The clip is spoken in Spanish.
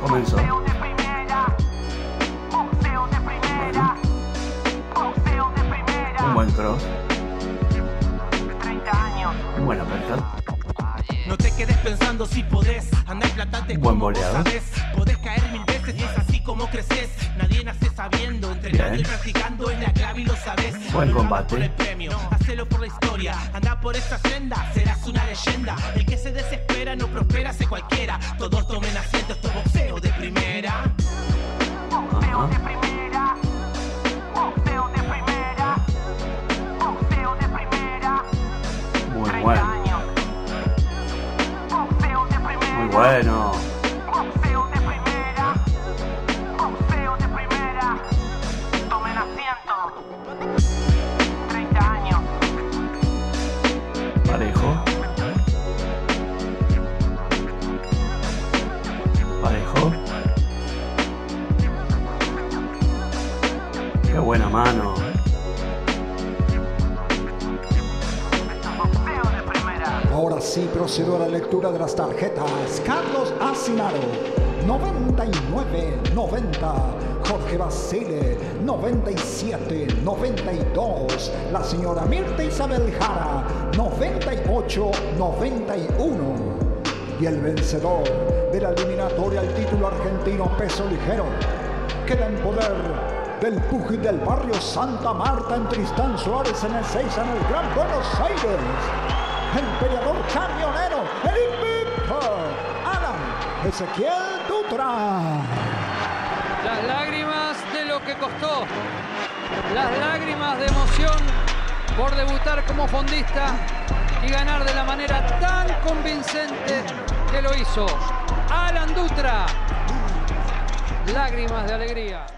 Comenzó. Un buen cross. 30 años. Buena pelota. No te quedes pensando si podés andar platante Buen boleado. Podés caer mil veces y es así como creces. Nadie nace sabiendo, entrenando Bien. y practicando es la clave y lo sabés. Buen combate. por el premio, hacelo por la historia. Anda por esa senda, serás una leyenda. El que se desespera no prospera, hace cualquiera. Todos tomen asiento, esto años. Parejo. Parejo. Qué buena mano. Ahora sí procedo a la lectura de las tarjetas. Carlos Asinaro, 99, 90. Jorge Basile, 97, 92. La señora Mirta Isabel Jara, 98, 91. Y el vencedor de la eliminatoria al título argentino peso ligero queda en poder del pugil del barrio Santa Marta en Tristán Suárez en el 6 en el Gran Buenos Aires. Camionero, el Alan Ezequiel Dutra. Las lágrimas de lo que costó, las lágrimas de emoción por debutar como fondista y ganar de la manera tan convincente que lo hizo. Alan Dutra, lágrimas de alegría.